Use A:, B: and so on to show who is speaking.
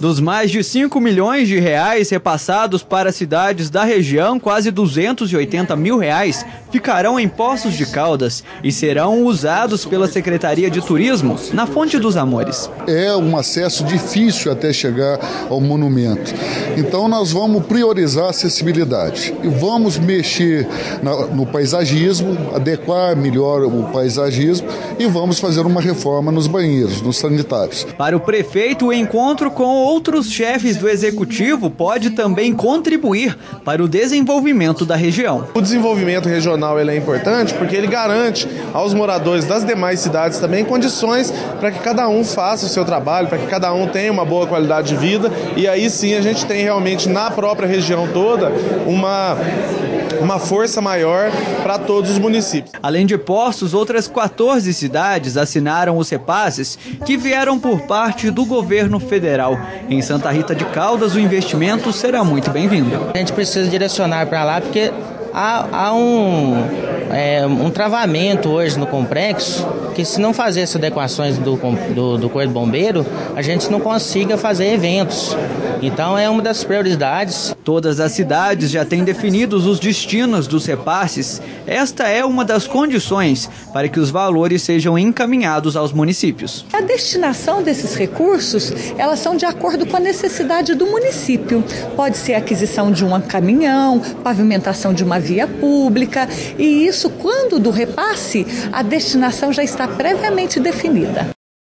A: Dos mais de 5 milhões de reais repassados para cidades da região, quase 280 mil reais ficarão em Poços de Caldas e serão usados pela Secretaria de Turismo na Fonte dos Amores.
B: É um acesso difícil até chegar ao monumento. Então nós vamos priorizar a acessibilidade e vamos mexer no paisagismo, adequar melhor o paisagismo e vamos fazer uma reforma nos banheiros, nos sanitários.
A: Para o prefeito, o encontro com outros chefes do executivo pode também contribuir para o desenvolvimento da região.
C: O desenvolvimento regional ele é importante porque ele garante aos moradores das demais cidades também condições para que cada um faça o seu trabalho, para que cada um tenha uma boa qualidade de vida e aí sim a gente tem realmente na própria região toda uma uma força maior para todos os municípios.
A: Além de Postos, outras 14 cidades assinaram os repasses que vieram por parte do governo federal. Em Santa Rita de Caldas, o investimento será muito bem-vindo.
D: A gente precisa direcionar para lá porque há, há um, é, um travamento hoje no complexo que se não fazer essas adequações do, do, do Corpo Bombeiro, a gente não consiga fazer eventos. Então é uma das prioridades.
A: Todas as cidades já têm definidos os destinos dos repasses. Esta é uma das condições para que os valores sejam encaminhados aos municípios.
E: A destinação desses recursos, elas são de acordo com a necessidade do município. Pode ser aquisição de um caminhão, pavimentação de uma via pública, e isso quando do repasse, a destinação já está previamente definida.